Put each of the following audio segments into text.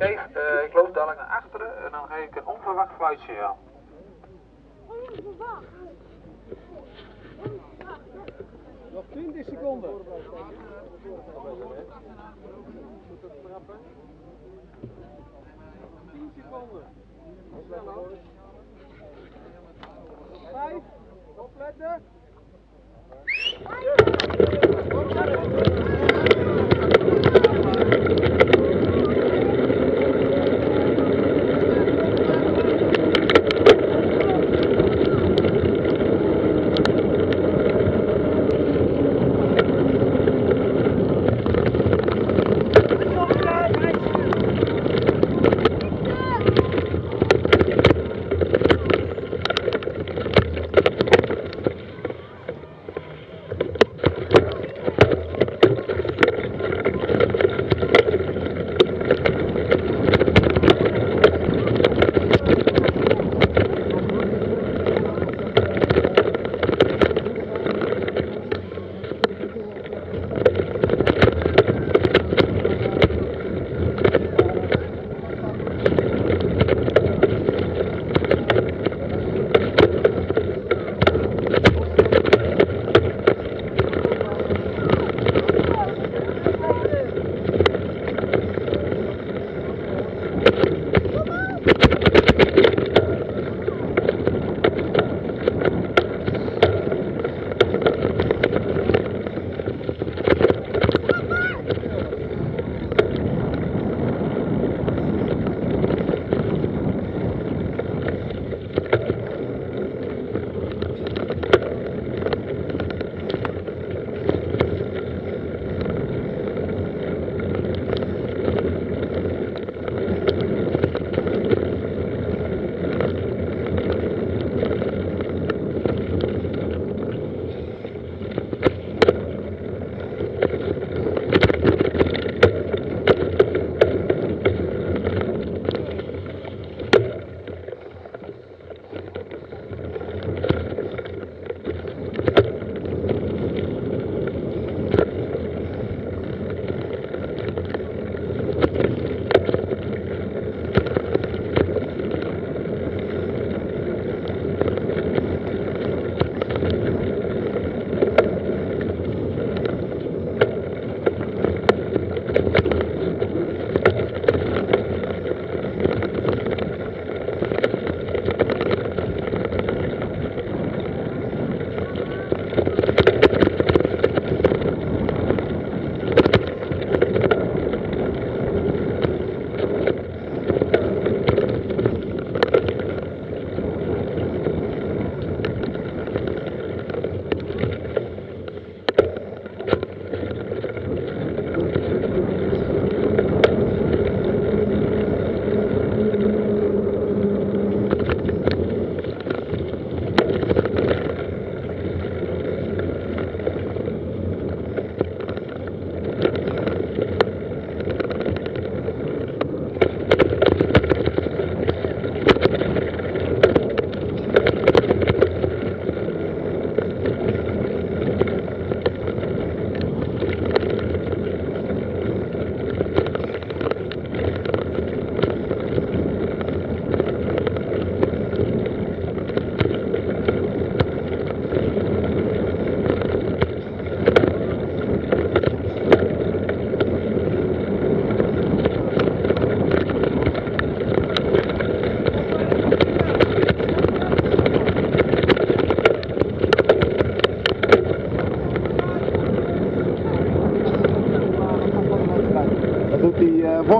uh, ik loop dadelijk naar achteren en dan geef ik een onverwacht fluitsignaal. Nog 20 seconden. 10 seconden. Vijf. Opletten.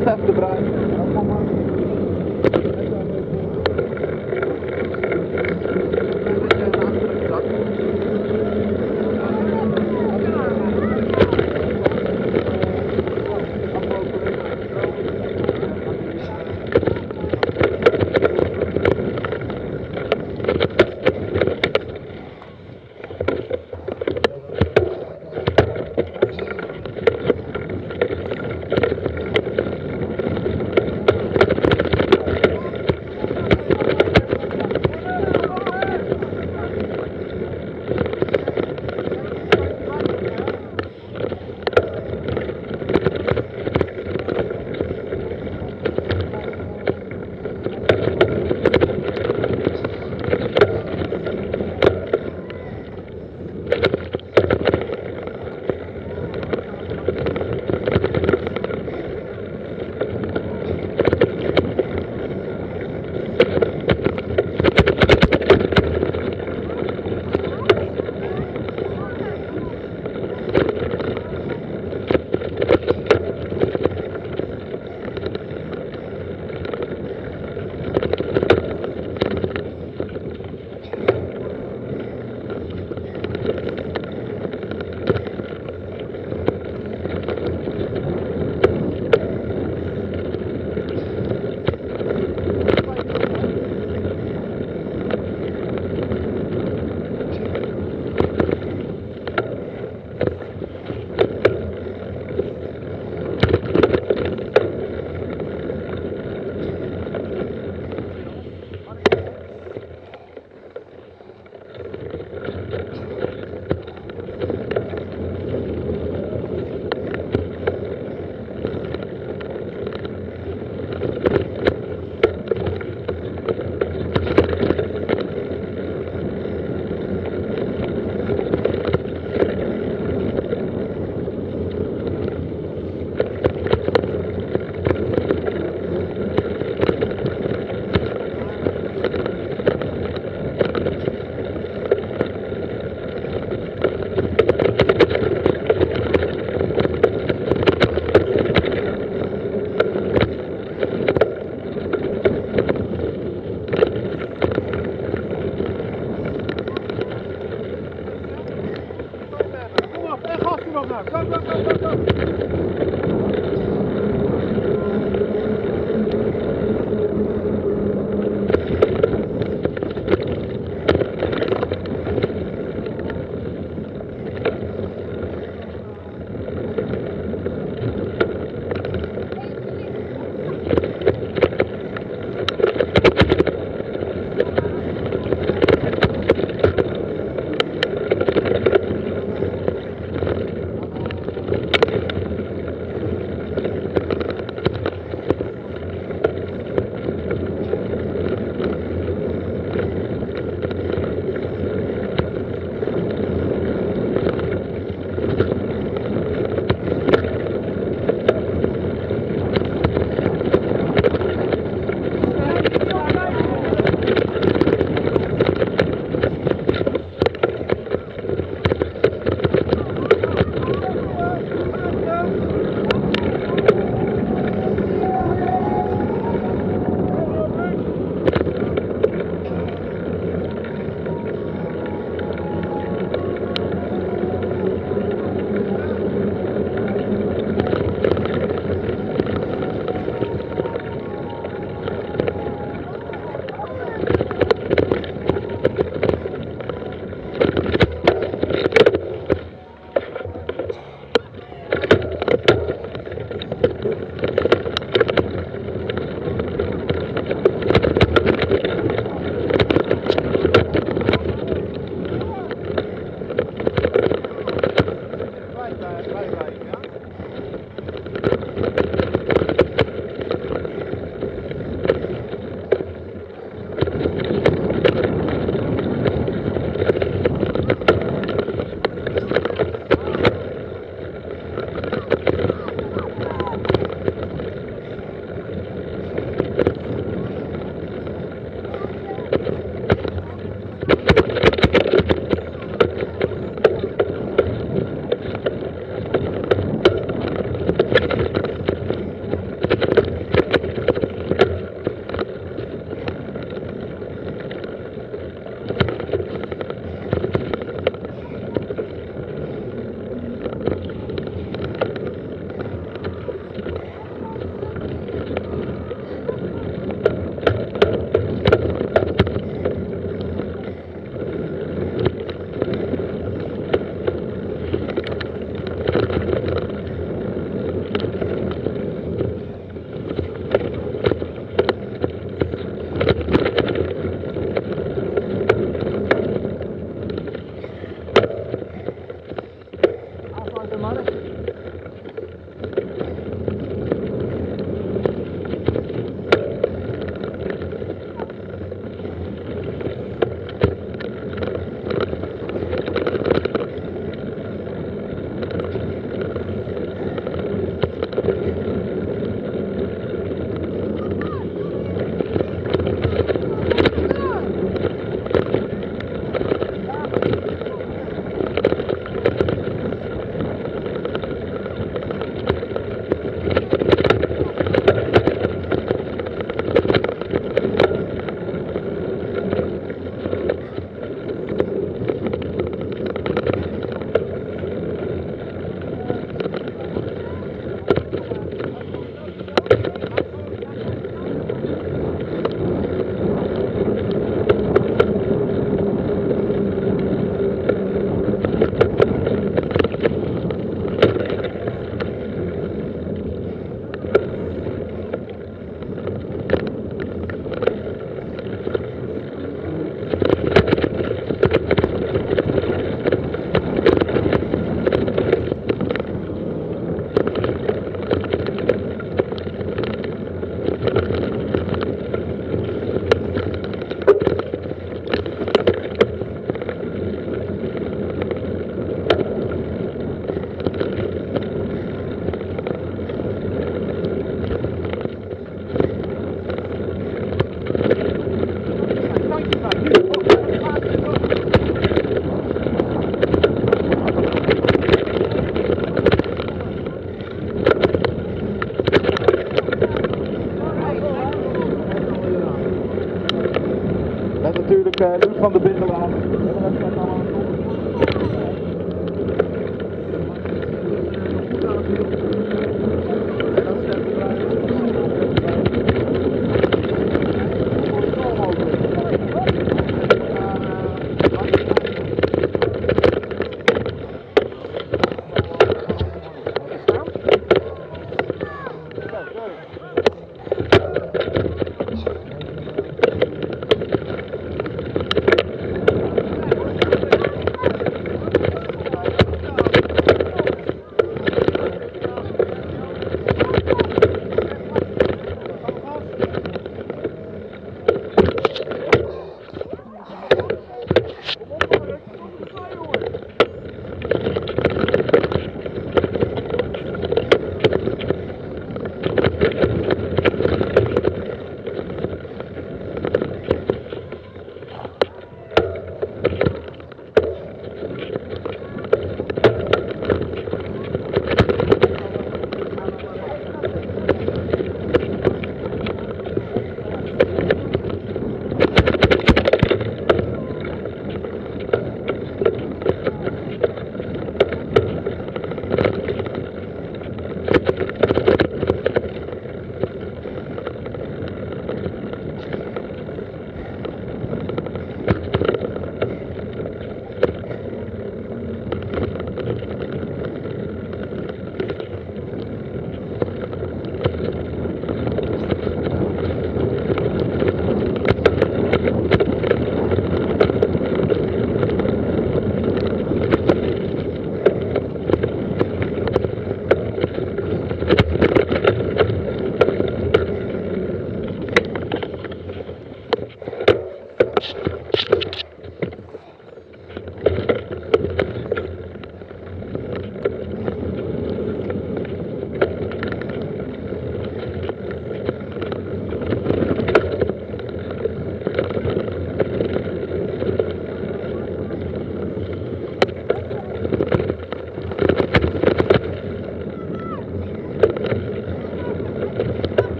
do Brasil.